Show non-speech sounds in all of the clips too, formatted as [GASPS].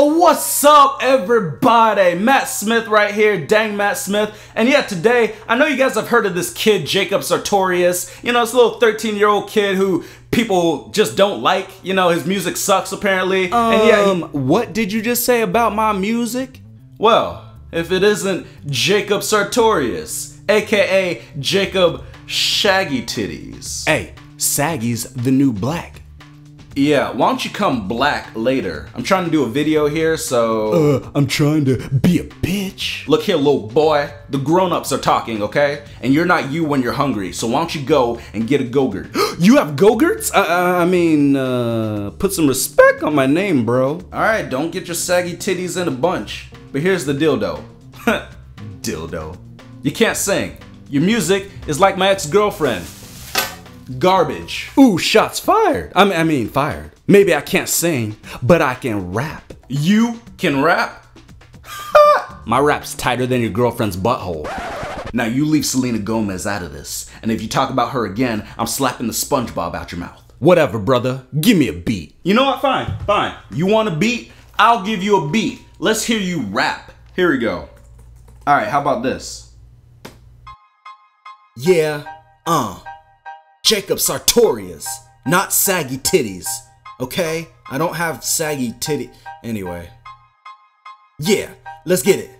Oh, what's up, everybody? Matt Smith right here, dang Matt Smith. And yeah, today, I know you guys have heard of this kid, Jacob Sartorius. You know, this little 13 year old kid who people just don't like. You know, his music sucks apparently. Um, and yeah, he- what did you just say about my music? well, if it isn't Jacob Sartorius, aka Jacob Shaggy Titties. Hey, Saggy's the new black. Yeah, why don't you come black later? I'm trying to do a video here, so. Uh, I'm trying to be a bitch. Look here, little boy. The grown-ups are talking, okay? And you're not you when you're hungry. So why don't you go and get a go-gurt? [GASPS] You have go-gurts? Uh, I mean, uh, put some respect on my name, bro. All right, don't get your saggy titties in a bunch. But here's the dildo. [LAUGHS] dildo. You can't sing. Your music is like my ex-girlfriend. Garbage. Ooh, shots fired. I mean, I mean, fired. Maybe I can't sing, but I can rap. You can rap? [LAUGHS] My rap's tighter than your girlfriend's butthole. Now you leave Selena Gomez out of this. And if you talk about her again, I'm slapping the SpongeBob out your mouth. Whatever, brother. Give me a beat. You know what? Fine, fine. You want a beat? I'll give you a beat. Let's hear you rap. Here we go. All right, how about this? Yeah, uh. Jacob Sartorius, not saggy titties. Okay? I don't have saggy titty. Anyway. Yeah, let's get it.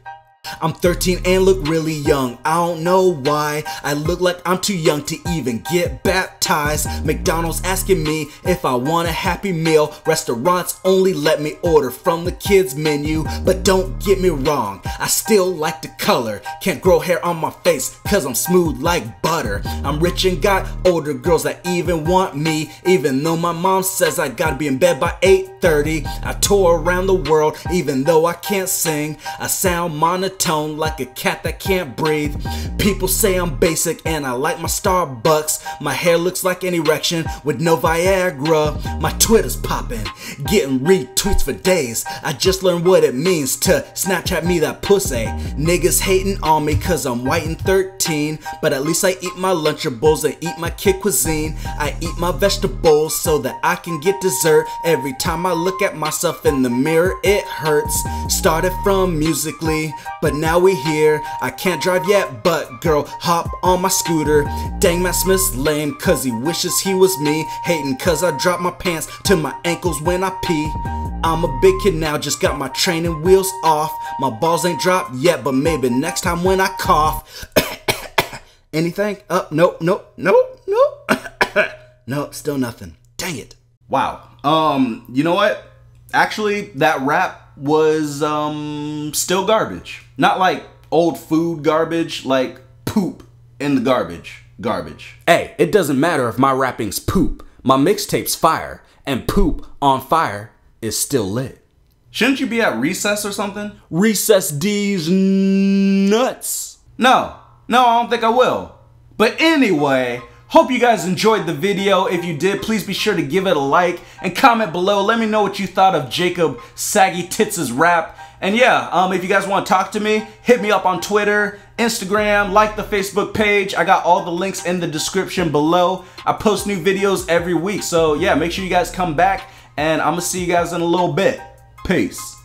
I'm 13 and look really young. I don't know why. I look like I'm too young to even get baptized. McDonald's asking me if I want a happy meal. Restaurants only let me order from the kids menu. But don't get me wrong, I still like the color. Can't grow hair on my face cause I'm smooth like butter. I'm rich and got older girls that even want me. Even though my mom says I gotta be in bed by 8:30. I tour around the world even though I can't sing. I sound monotone like a cat that can't breathe. People say I'm basic and I like my Starbucks. My hair looks like an erection with no Viagra. My Twitter's popping, getting retweets for days. I just learned what it means to Snapchat me that pussy. Niggas hating on me cause I'm white and 13. But at least I eat my Lunchables and eat my kid cuisine. I eat my vegetables so that I can get dessert. Every time I look at myself in the mirror, it hurts. Started from musically, but now we here. I can't drive yet, but girl, hop on my scooter. Dang, Matt Smith's lame, cause he wishes he was me. Hating cause I drop my pants to my ankles when I pee. I'm a big kid now, just got my training wheels off. My balls ain't dropped yet, but maybe next time when I cough. [COUGHS] Anything? Up? nope, nope, nope, nope. [COUGHS] nope, still nothing. Dang it. Wow. Um, you know what? Actually, that rap was um still garbage. Not like old food garbage, like poop in the garbage. Garbage. Hey, it doesn't matter if my rapping's poop. My mixtape's fire, and poop on fire is still lit. Shouldn't you be at recess or something? Recess D's nuts. No, no, I don't think I will. But anyway, hope you guys enjoyed the video. If you did, please be sure to give it a like and comment below. Let me know what you thought of Jacob Saggy Tits' rap. And yeah, um, if you guys want to talk to me, hit me up on Twitter, Instagram, like the Facebook page. I got all the links in the description below. I post new videos every week. So yeah, make sure you guys come back and I'm going to see you guys in a little bit. Peace.